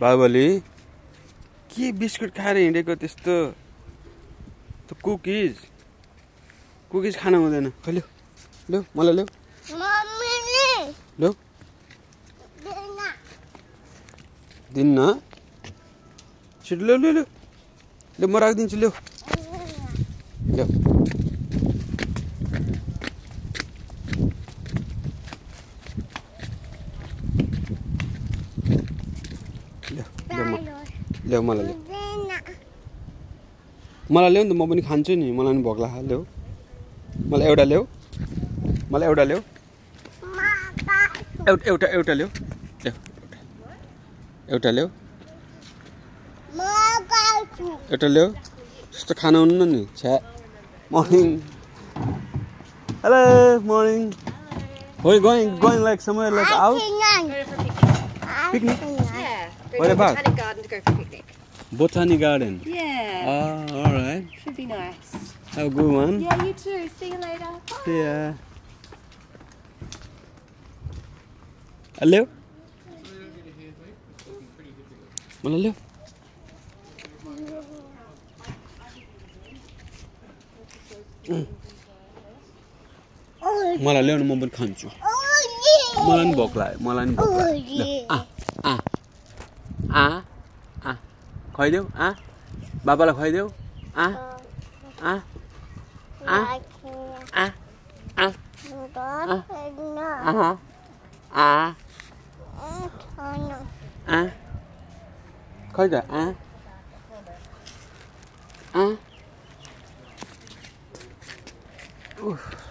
बाबुले के बिस्कुट खाएर हिँडेको त्यस्तो? त्यो कुकिज। कुकिज खान हुँदैन। खै ल्याउ मलाई ल्याउ दिन्न। छिटो ल्याउ ल्याउ ल्याउ ल्याउ म राखिदिन्छु ल्याउ ल्याउ ल्याऊ मलाई ल्याऊ। मलाई ल्याऊ नि त म पनि खान्छु नि मलाई पनि भोक लाग्छ ल्याऊ। मलाई एउटा ल्याऊ। मलाई एउटा ल्याऊ। एउटा एउटा एउटा ल्याऊ। ल्याऊ एउटा। ल्याऊ। एउटा ल्याऊ। त्यस्तो खाना हुन्न नि छ्या। Morning hello morning We're going going like समय like out. Picnic Yeah. Go What to the about? Botanic Garden to go for a picnic. botany garden Yeah. oh all right Should be nice. have a good one Yeah, you too. See you later. Bye. yeah ल्याउ मलाई ल्याउ मलाई ल्याउनु म पनि खान्छु मलाई पनि भोक लाग्यो मलाई पनि भोक लाग्यो khơi khuydu à ba ba là khơi đâu à à à à à à à à á? khuydu à à Oof.